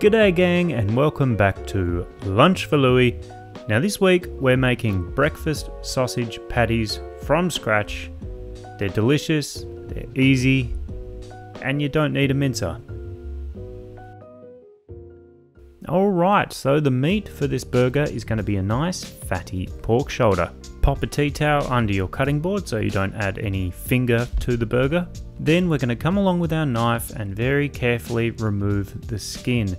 G'day gang and welcome back to Lunch for Louie. Now this week we're making breakfast sausage patties from scratch. They're delicious, they're easy, and you don't need a mincer. Alright, so the meat for this burger is going to be a nice fatty pork shoulder. Pop a tea towel under your cutting board so you don't add any finger to the burger. Then we're going to come along with our knife and very carefully remove the skin,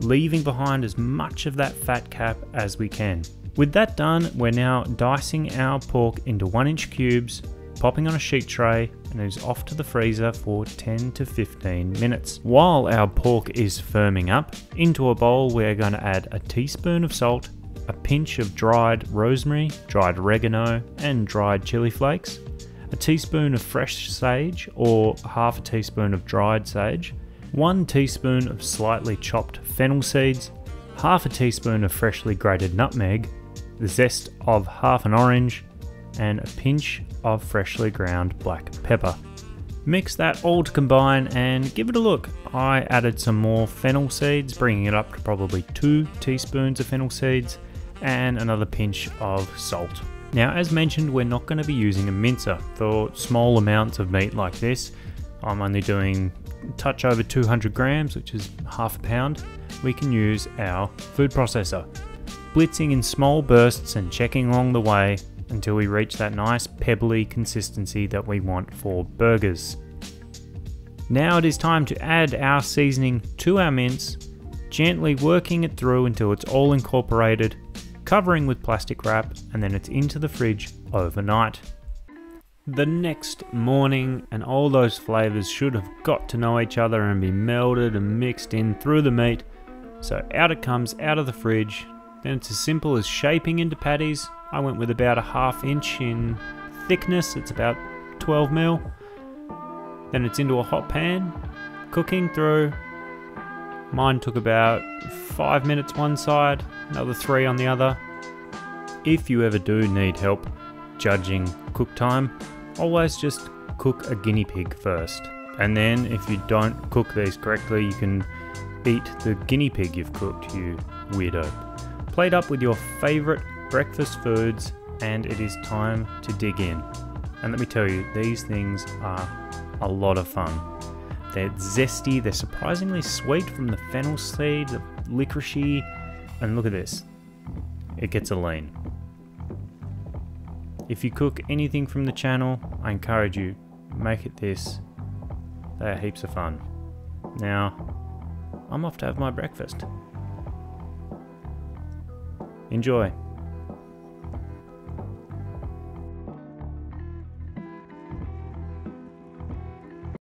leaving behind as much of that fat cap as we can. With that done, we're now dicing our pork into 1 inch cubes, popping on a sheet tray, and it is off to the freezer for 10 to 15 minutes. While our pork is firming up, into a bowl we're going to add a teaspoon of salt, a pinch of dried rosemary, dried oregano, and dried chili flakes, a teaspoon of fresh sage or half a teaspoon of dried sage, 1 teaspoon of slightly chopped fennel seeds, half a teaspoon of freshly grated nutmeg, the zest of half an orange, and a pinch of freshly ground black pepper. Mix that all to combine and give it a look. I added some more fennel seeds, bringing it up to probably 2 teaspoons of fennel seeds and another pinch of salt. Now, as mentioned, we're not going to be using a mincer. For small amounts of meat like this, I'm only doing touch over 200 grams, which is half a pound. We can use our food processor. Blitzing in small bursts and checking along the way until we reach that nice pebbly consistency that we want for burgers. Now it is time to add our seasoning to our mince, gently working it through until it's all incorporated, covering with plastic wrap, and then it's into the fridge overnight. The next morning, and all those flavours should have got to know each other and be melded and mixed in through the meat. So out it comes out of the fridge. Then it's as simple as shaping into patties, I went with about a half inch in thickness, it's about 12 mil. Then it's into a hot pan, cooking through. Mine took about five minutes one side, another three on the other. If you ever do need help judging cook time, always just cook a guinea pig first. And then if you don't cook these correctly, you can eat the guinea pig you've cooked, you weirdo. Plate up with your favourite breakfast foods, and it is time to dig in. And let me tell you, these things are a lot of fun. They're zesty, they're surprisingly sweet from the fennel seed, the licoricey, and look at this. It gets a lean. If you cook anything from the channel, I encourage you, make it this. They are heaps of fun. Now, I'm off to have my breakfast. Enjoy.